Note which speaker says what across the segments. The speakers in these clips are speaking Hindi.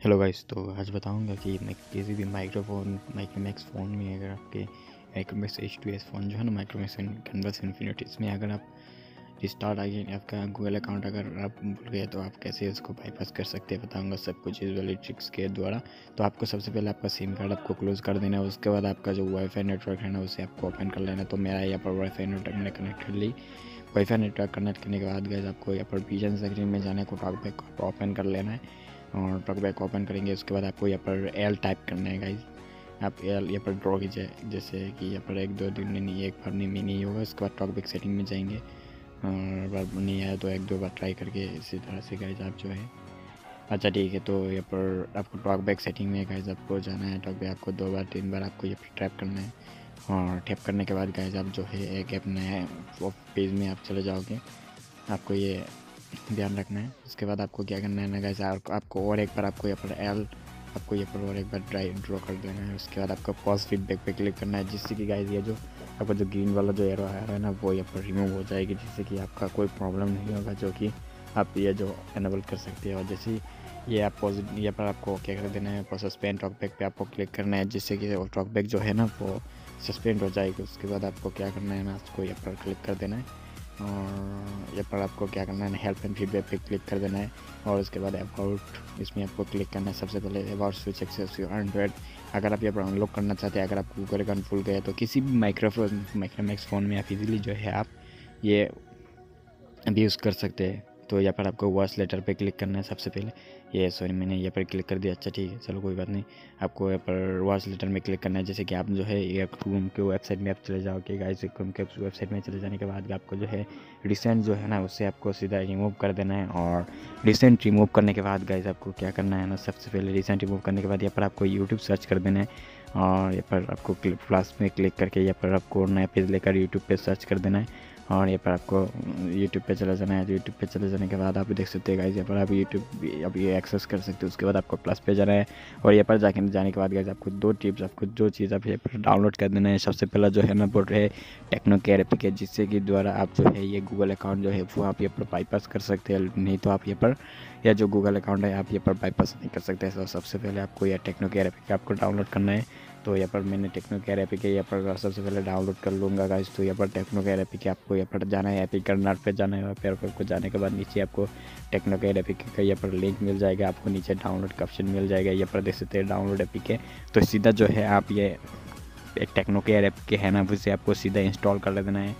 Speaker 1: हेलो गाइस तो आज बताऊँगा कि किसी भी माइक्रोफोन माइक्रोमैक्स फ़ोन में अगर आपके Micromax H two S phone जो है ना माइक्रोमैक्स कन्वर्स इन्फिनिटी इसमें अगर आप रिस्टार्ट आइए आपका गूगल अकाउंट अगर आप भूल गए तो आप कैसे उसको बाईपास कर सकते हैं, बताऊँगा सब कुछ इस वाली ट्रिक्स के द्वारा। तो आपको सबसे पहले आपका सिम कार्ड आपको क्लोज़ कर देना है, उसके बाद आपका जो वाईफाई नेटवर्क है ना, उसे आपको ओपन कर लेना तो मेरा यहाँ पर वाईफाई नेटवर्क मैंने कनेक्ट कर ली। वाईफाई नेटवर्क कनेक्ट करने के बाद गए आपको यहाँ पर पीजन स्क्रीन में जाने को टॉक बैक ओपन कर लेना है। और टॉक बैक ओपन करेंगे, उसके बाद आपको यहाँ पर एल टाइप करना है गाइज़ आप एल यहाँ पर ड्रॉ कीजिए, जैसे कि यहाँ पर एक, दो दिन में नहीं, एक बार में नहीं होगा, उसके बाद टॉक बैक सेटिंग में जाएँगे. और नहीं आया तो एक, दो बार ट्राई करके इसी तरह से गाइज़ आप जो है. अच्छा ठीक है तो यहाँ पर आपको टॉक बैक सेटिंग में गाइज़ आपको जाना है टॉक बैक आपको दो बार, तीन बार आपको ये ट्रैप करना है. और टैप करने के बाद गाइज़ आप जो है एक ऐप अपने पेज में आप चले जाओगे. आपको ये ध्यान रखना है। उसके बाद आपको क्या करना है ना गैस आपको और एक बार आपको यहाँ पर एल आपको यहाँ पर और एक बार ड्राई ड्रॉ कर देना है। उसके बाद आपको पॉज फीडबैक पे क्लिक करना है, जिससे कि गाइस ये जो आपका जो ग्रीन वाला जो एरो आ रहा है ना, वो यहाँ पर रिमूव हो जाएगी, जिससे कि आपका कोई प्रॉब्लम नहीं होगा, जो कि आप ये जो एनेबल कर सकते हैं। और जैसे ये आप पॉजिटिव यहाँ पर आपको क्या कर देना है सस्पेंड टॉक बैक पे आपको क्लिक करना है, जिससे कि टॉक बैक जो है ना, वो सस्पेंड हो जाएगी। उसके बाद आपको क्या करना है ना, उसको यहाँ पर क्लिक कर देना है। और यहाँ पर आपको क्या करना है हेल्प एंड फीडबैक पे क्लिक कर देना है और उसके बाद अबाउट इसमें आपको क्लिक करना है सबसे पहले about switch access you Android अगर आप यहाँ पर अनलॉक करना चाहते हैं, अगर आप गूगल अकाउंट फुल गए तो किसी भी माइक्रोफोन माइक्रोमैक्स फ़ोन में आप इजीली जो है आप ये अभी यूज़ कर सकते हैं। तो यहाँ पर आपको वॉइस लेटर पे क्लिक करना है सबसे पहले। ये सॉरी मैंने यहाँ पर क्लिक कर दिया। अच्छा ठीक है, चलो, कोई बात नहीं। आपको यहाँ पर वॉइस लेटर में क्लिक करना है। जैसे कि आप जो है ये क्रूम के वेबसाइट में आप चले जाओगे गाइस क्रूम के वेबसाइट में चले जाने के बाद आपको जो है रिसेंट जो है ना, उससे आपको सीधा रिमूव कर देना है और रिसेंट रिमूव करने के बाद गाइज़ आपको क्या करना है ना, सबसे पहले रिसेंट रिमूव करने के बाद यहाँ पर आपको यूट्यूब सर्च कर देना है और यहाँ पर आपको प्लस में क्लिक करके यहाँ पर आपको नया पेज लेकर यूट्यूब पर सर्च कर देना है। और यहाँ पर आपको यूट्यूब पे चला जाना है तो यूट्यूब पे चले जाने के बाद आप देख सकते हैं गाइज़ यहाँ पर आप यूट्यूब अब ये एक्सेस कर सकते हो, उसके बाद आपको प्लस पे जाना है। और यहाँ पर जाके जाने के बाद गाइज़ आपको दो टिप्स आपको जो चीज़ आप यहाँ पर डाउनलोड कर देना है, सबसे पहला जो है ना, वो है टेक्नो केयर एपिक जिससे कि द्वारा आप जो है ये गूगल अकाउंट जो है, वो आप यहाँ पर बाईपास कर सकते हैं, नहीं तो आप यहाँ पर, या जो गूगल अकाउंट है, आप यहाँ पर बाईपास नहीं कर सकते। तो सबसे पहले आपको यह टेक्नो केयर आपको डाउनलोड करना है। तो यहाँ पर मैंने टेक्नो केयर के यहाँ पर सबसे पहले डाउनलोड कर लूँगा गाइस तो यहाँ पर टेक्नो केयर के आपको यहाँ पर जाना है एपी कर्नाट पे जाना है फिर आपको जाने के बाद नीचे आपको टेक्नो केयर एपी का यहाँ पर लिंक मिल जाएगा, आपको नीचे डाउनलोड का ऑप्शन मिल जाएगा। यहाँ पर देख सकते हैं डाउनलोड एपी के। तो सीधा जो है आप ये एक टेक्नो केयर ऐप के है ना, उसे आपको सीधा इंस्टॉल कर लेना है।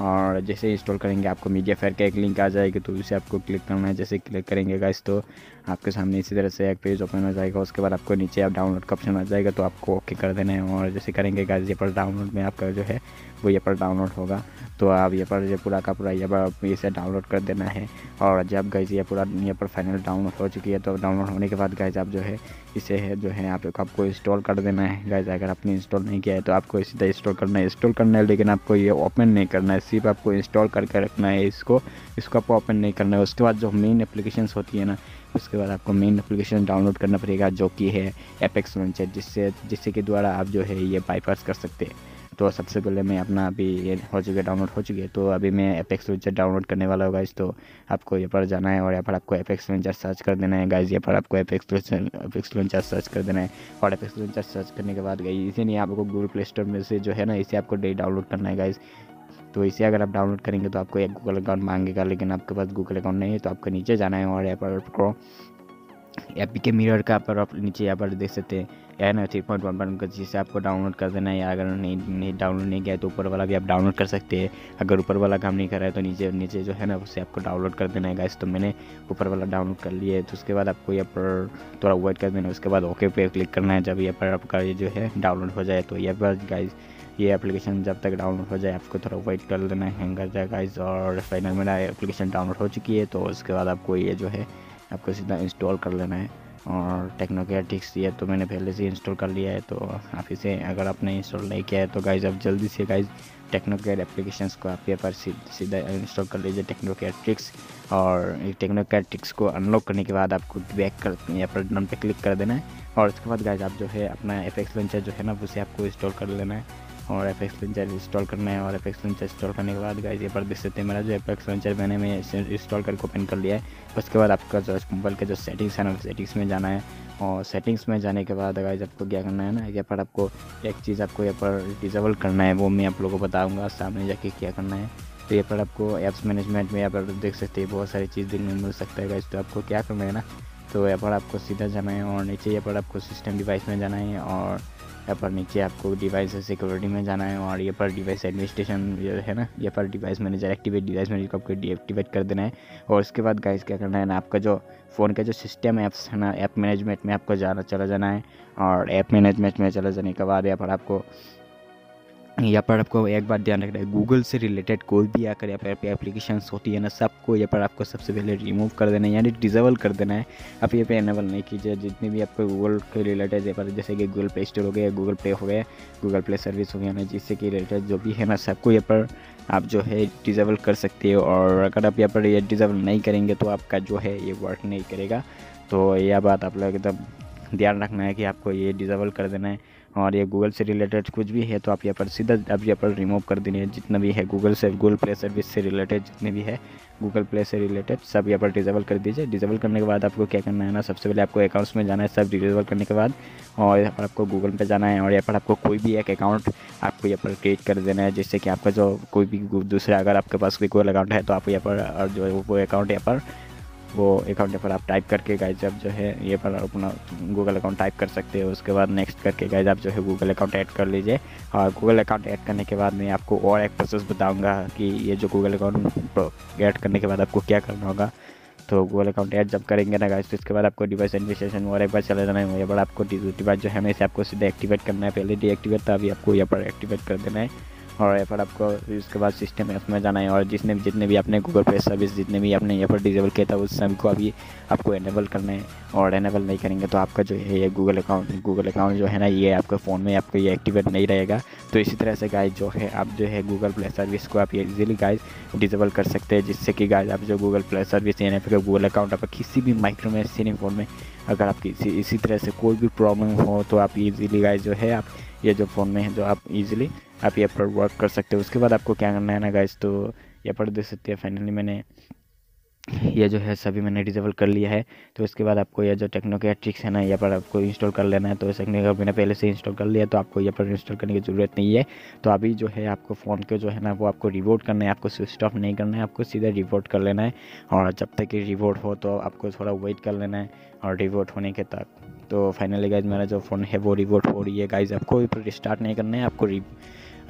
Speaker 1: और जैसे इंस्टॉल करेंगे, आपको मीडिया फेयर का एक लिंक आ जाएगा तो उसे आपको क्लिक करना है। जैसे क्लिक करेंगे गाइस तो आपके सामने इसी तरह से एक पेज ओपन हो जाएगा। उसके बाद आपको नीचे आप डाउनलोड का ऑप्शन आ जाएगा तो आपको ओके कर देना है। और जैसे करेंगे गाइस ये पर डाउनलोड में आपका जो है, वो ये पर डाउनलोड होगा। तो आप ये पर ये पूरा का पूरा ये पर इसे डाउनलोड कर देना है। और जब गाइज़ ये पूरा ये पर फाइनल डाउनलोड हो चुकी है तो डाउनलोड होने के बाद गाइज़ आप जो है, इसे है, जो है आप आपको इंस्टॉल कर देना है। गाइज़ अगर आपने इंस्टॉल नहीं किया है तो आपको सीधा इंस्टॉल करना है। इंस्टॉल करना है, लेकिन आपको ये ओपन नहीं करना है। सिर्फ़ आपको इंस्टॉल करके रखना है इसको इसको आपको ओपन नहीं करना है। उसके बाद जो मेन एप्लीकेशन होती है ना, उसके बाद आपको मेन एप्लीकेशन डाउनलोड करना पड़ेगा, जो कि है एपेक्स लॉन्चर जिससे जिससे के द्वारा आप जो है ये बाईपास कर सकते हैं। तो सबसे पहले मैं अपना अभी ये हो चुके डाउनलोड हो चुकी तो अभी मैं एपेक्स लॉन्चर डाउनलोड करने वाला होगा इस तो आपको यहाँ पर जाना है और यहाँ पर आपको एपेक्स लॉन्चर सर्च कर देना है गाइज़ यहाँ पर आपको एपेक्स एपेक्स लॉन्चर सर्च कर देना है और एपेक्स लॉन्चर सर्च करने के बाद गई इसी नहीं आपको गूगल प्ले स्टोर में से जो है ना, इसे आपको डे डाउनलोड करना है गाइज़ तो इसे अगर आप डाउनलोड करेंगे तो आपको एक गूगल अकाउंट मांगेगा, लेकिन आपके पास गूगल अकाउंट नहीं है तो आपको नीचे जाना है और यहाँ पर एपी के मिरर का पर आप नीचे यहाँ पर देख सकते हैं। या ना थ्री पॉइंट वन वन का जिसे आपको डाउनलोड कर देना है, या अगर नहीं नहीं डाउनलोड नहीं किया तो ऊपर वाला भी आप डाउनलोड कर सकते हैं। अगर ऊपर वाला काम नहीं कर रहा है तो नीचे नीचे जो है ना उससे आपको डाउनलोड कर देना है गाइस तो मैंने ऊपर वाला डाउनलोड कर लिया है तो उसके बाद आपको यहाँ पर थोड़ा वेट कर देना है। उसके बाद ओके पे क्लिक करना है, जब यहाँ पर आपका ये जो है डाउनलोड हो जाए तो यहाँ पर गाइज़ ये एप्लीकेशन जब तक डाउनलोड हो जाए, आपको थोड़ा वेट कर लेना है हैंग कर जाए गाइज़ और फाइनल मेरा एप्लीकेशन डाउनलोड हो चुकी है तो उसके बाद आपको ये जो है आपको सीधा इंस्टॉल कर लेना है। और टेक्नो केयर टिक्स दिया तो मैंने पहले से इंस्टॉल कर लिया है तो आप इसे अगर आपने इंस्टॉल नहीं किया है तो गाइज़ आप जल्दी से गाइज़ टेक्नो केयर एप्लीकेशंस को आप यहाँ पर सीधा इंस्टॉल कर लीजिए टेक्नो केयर ट्रिक्स और टेक्नो केयर ट्रिक्स को अनलॉक करने के बाद आपको बैक कर या पर डन पे क्लिक कर देना है। और उसके बाद गाइज़ आप जो है अपना एफ़ एक्स जो है ना, उसे आपको इंस्टॉल कर लेना है। और एफ़ एक्स लंचर इंस्टॉल करना है और एफ़ एक्स लंचर इंस्टॉल करने के बाद गाइज़ ये पर देख सकते हैं मेरा जो एफ़ एक्स लंचर मैंने मैं इंस्टॉल करके ओपन कर लिया है। उसके बाद आपका जो मोबाइल के जो सेटिंग्स है ना सेटिंग्स में जाना है। और सेटिंग्स में जाने के बाद गाइज़ आपको क्या करना है ना, यहाँ पर आपको एक चीज़ आपको यहाँ पर डिजेबल करना है, वो मैं आप लोगों को बताऊँगा, सामने जाके क्या करना है। तो यहाँ पर आपको ऐप्स मैनेजमेंट में यहाँ पर देख सकते हैं, बहुत सारी चीज़ देखने मिल सकता है गाइज़ तो आपको क्या करना है ना तो यहाँ पर आपको सीधा जाना है और नीचे यहाँ पर आपको सिस्टम डिवाइस में जाना है और यहाँ पर नीचे आपको डिवाइस सिक्योरिटी में जाना है और ये पर डिवाइस एडमिनिस्ट्रेशन है ना, ये पर device manager activate device manager को आपको डीएक्टिवेट कर देना है। और उसके बाद गाइस क्या करना है ना, आपका जो फ़ोन का जो सिस्टम ऐप्स है ना ऐप मैनेजमेंट में आपको जाना, चला जाना है। और ऐप मैनेजमेंट में चला जाने के बाद यहाँ पर आपको यहाँ पर आपको एक बात ध्यान रखना है गूगल से रिलेटेड कोई भी आकर यहाँ पर एप्लीकेशन होती है ना, सबको यहाँ पर आपको सबसे पहले रिमूव कर देना है, यानी डिजेबल कर देना है। आप ये पे एनेबल नहीं कीजिए, जितने भी आपको गूगल के रिलेटेड यहाँ पर, जैसे कि गूगल प्ले स्टोर हो गया गूगल पे हो गया गूगल प्ले सर्विस हो गया, ना, जिससे कि रिलेटेड जो भी है ना, सबको यहाँ पर आप जो है डिजेबल कर सकते हो। और अगर आप यहाँ पर ये डिजेबल नहीं करेंगे तो आपका जो है ये वर्क नहीं करेगा। तो यह बात आप लोग एकदम ध्यान रखना है कि आपको ये डिजेबल कर देना है। और ये गूगल से रिलेटेड कुछ भी है तो आप यहाँ पर सीधा आप यहाँ पर रिमूव कर देनी है। जितना भी है गूगल से गूगल प्ले सर्विस से रिलेटेड जितने भी है गूगल प्ले से रिलेटेड सब यहाँ पर डिजेबल कर दीजिए। डिजेबल करने के बाद आपको क्या करना है ना, सबसे पहले आपको अकाउंट्स में जाना है, सब डिजेबल करने के बाद और यहाँ पर आपको गूगल पे जाना है और यहाँ पर आपको कोई भी एक अकाउंट आपको यहाँ पर क्रिएट कर देना है, जिससे कि आपका जो कोई भी दूसरा अगर आपके पास कोई कोई अकाउंट है तो आप यहाँ पर जो वो अकाउंट यहाँ पर वो अकाउंट पर आप टाइप करके गाइज़ आप जो है ये पर अपना गूगल अकाउंट टाइप कर सकते हो, उसके बाद नेक्स्ट करके गाइज़ आप जो है गूगल अकाउंट ऐड कर लीजिए। और गूगल अकाउंट ऐड करने के बाद मैं आपको और एक प्रोसेस बताऊँगा कि ये जो गूगल अकाउंट ऐड करने के बाद आपको क्या करना होगा। तो गूगल अकाउंट ऐड जब करेंगे ना गाइज़ तो इसके बाद आपको डिवाइस एडमिनिस्ट्रेशन और एक बार चले जाना है यहाँ आपको डिवाइस जो है इसे आपको सीधे एक्टिवेट करना है। पहले डीएक्टिवेट था अभी आपको यहाँ पर एक्टिवेट कर देना है। और पर आपको उसके बाद सिस्टम ऐप में जाना है और जितने भी जितने भी आपने गूगल पे सर्विस जितने भी आपने पर डिजेबल किया था, उस सभी को अभी आपको एनेबल करना है और एनेबल नहीं करेंगे तो आपका जो है, ये गूगल अकाउंट गूगल अकाउंट जो है ना, ये आपके फ़ोन में आपको ये एक्टिवेट नहीं रहेगा। तो इसी तरह से गाइज़ जो है, आप जो है गूगल प्ले सर्विस को आप इजीली गाइज़ डिजेबल कर सकते हैं, जिससे कि गाइज़ आप जो गूगल प्ले सर्विस यानी फिर गूगल अकाउंट आप किसी भी माइक्रो में सिनी फ़ोन में, अगर आप किसी इसी तरह से कोई भी प्रॉब्लम हो तो आप इजीली गाइज़ जो है, आप ये जो फ़ोन में है, जो आप इजीली आप यहाँ पर वर्क कर सकते हो। उसके बाद आपको क्या करना है ना गाइज़ तो यहाँ पर देख सकते हैं। फाइनली मैंने यह जो है सभी मैंने डिजेबल कर लिया है। तो उसके बाद आपको यह जो टेक्नो के ट्रिक्स है ना यहाँ पर आपको इंस्टॉल कर लेना है। तो ऐसा का मैंने पहले से इंस्टॉल कर लिया तो आपको यहाँ पर इंस्टॉल करने की ज़रूरत नहीं है। तो अभी जो है आपको फ़ोन के जो है ना, वो आपको रिवोट करना है। आपको स्विच ऑफ़ नहीं करना है, आपको सीधा रिवोट कर लेना है। और जब तक रिवोट हो तो आपको थोड़ा वेट कर लेना है। और रिवोट होने के तक तो फाइनली गाइज़ मेरा जो फ़ोन है, वो रिवोट हो रही है। गाइज़ आपको रिस्टार्ट नहीं करना है, आपको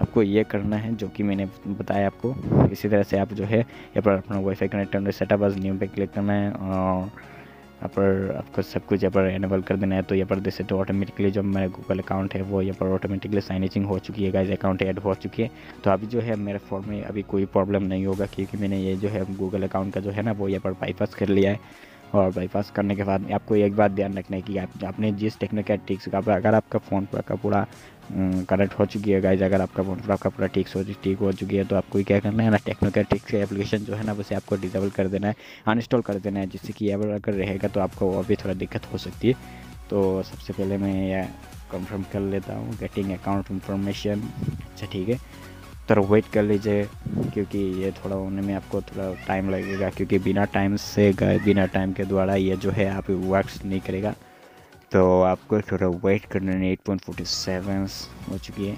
Speaker 1: आपको ये करना है, जो कि मैंने बताया आपको। इसी तरह से आप जो है, यहाँ पर अपना वाईफाई कनेक्ट करना सेटअप बस न्यू पे क्लिक करना है और यहाँ पर आपको सब कुछ यहाँ पर एनेबल कर देना है। तो यहाँ पर देख सकते ऑटोमेटिकली जो मेरा गूगल अकाउंट है, वो यहाँ पर ऑटोमेटिकली साइनिचिंग हो चुकी है गाइज़ अकाउंट ऐड हो चुकी है। तो अभी जो है, मेरे फ़ोन में अभी कोई प्रॉब्लम नहीं होगा, क्योंकि मैंने ये जो है गूगल अकाउंट का जो है ना, वो यहाँ पर बाईपास कर लिया है। और बाईपास करने के बाद आपको एक बात ध्यान रखना है कि आप, आपने जिस टेक्निकल टिक्स का अगर आपका फ़ोन पूरा का पूरा कनेक्ट हो चुकी है गाइज़ अगर आपका फ़ोन पूरा का पूरा टिक्स हो ठीक हो चुकी है तो आपको क्या करना है ना टेक्निकल टिक्स एप्लीकेशन जो है ना, उसे आपको डिजेबल कर देना है अनइंस्टॉल कर देना है, जिससे कि अगर रहेगा तो आपको और भी थोड़ा दिक्कत हो सकती है। तो सबसे पहले मैं यह कंफर्म कर लेता हूँ गेटिंग अकाउंट इंफॉर्मेशन अच्छा ठीक है। थोड़ा वेट कर लीजिए क्योंकि ये थोड़ा होने में आपको थोड़ा टाइम लगेगा क्योंकि बिना टाइम से गए बिना टाइम के द्वारा ये जो है आप वर्क नहीं करेगा। तो आपको थोड़ा वेट करना है एट पॉइंट फोर्टी सेवन हो चुकी है।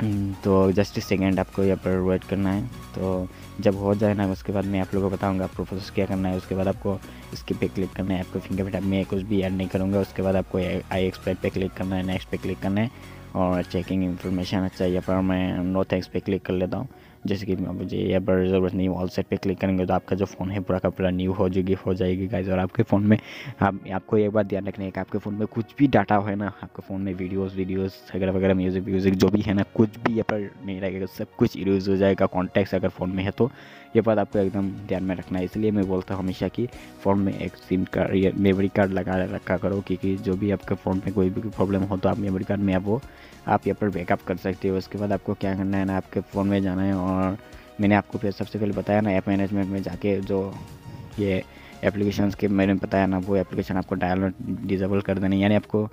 Speaker 1: हम्म, तो जस्ट सेकेंड आपको यहाँ पर वेट करना है। तो जब हो जाए ना उसके बाद मैं आप लोगों को बताऊँगा आपको प्रोसेस क्या करना है। उसके बाद आपको इसके पे क्लिक करना है आपको फिंगरप्रिंट मैं कुछ भी ऐड नहीं करूँगा। उसके बाद आपको आई एक्सपेक्ट पे क्लिक करना है नेक्स्ट पे क्लिक करना है। और चेकिंग इन्फॉर्मेशन चाहिए पर मैं नो थैंक्स पे क्लिक कर लेता हूँ। जैसे कि मुझे यहाँ पर ज़रूरत नहीं ऑल सेट पे क्लिक करेंगे तो आपका जो फ़ोन है, पूरा का पूरा न्यू हो जाएगी हो जाएगी गाइज़ और आपके फ़ोन में, आप, आपको एक बात ध्यान रखना है कि आपके फ़ोन में कुछ भी डाटा है ना? आपके फ़ोन में वीडियोज़ वीडियोज़ वगैरह वगैरह म्यूज़िक व्यूज़िक जो भी है ना, कुछ भी यहाँ पर नहीं रहेगा, सब कुछ यूज़ हो जाएगा कॉन्टैक्ट्स अगर फ़ोन में है तो। ये बात आपको एकदम ध्यान में रखना है, इसलिए मैं बोलता हूँ हमेशा कि फ़ोन में एक सिम कार्ड या मेमोरी कार्ड लगा रखा करो, क्योंकि जो भी आपके फ़ोन में कोई भी प्रॉब्लम हो तो आप मेमोरी कार्ड में आप वो आप यहाँ पर बैकअप कर सकते हो। उसके बाद आपको क्या करना है ना, आपके फ़ोन में जाना है और मैंने आपको फिर सबसे पहले बताया ना ऐप मैनेजमेंट में जाके जो ये एप्लीकेशंस के मैंने बताया ना, वो एप्लीकेशन आपको डायलॉग डिजेबल कर देना यानी आपको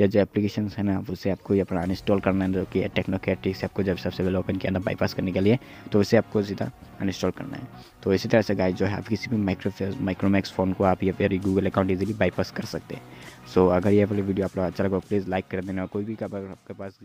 Speaker 1: या जो एप्लीकेशन है ना, उसे आपको ये अपना अनइंस्टॉल करना है, जो कि टेक्नो कैटिक से आपको जब सबसे पहले ओपन किया था बाईपास करने के लिए तो उसे आपको सीधा अनइंस्टॉल करना है। तो इसी तरह से गाइज़ जो है आप किसी भी माइक्रो माइक्रोमैक्स फ़ोन को आप या फिर गूगल अकाउंट ईजिली बाईपास कर सकते हैं। सो अगर ये वाली वीडियो आप लोग अच्छा लगा प्लीज़ लाइक कर देना। कोई भी अगर आपके पास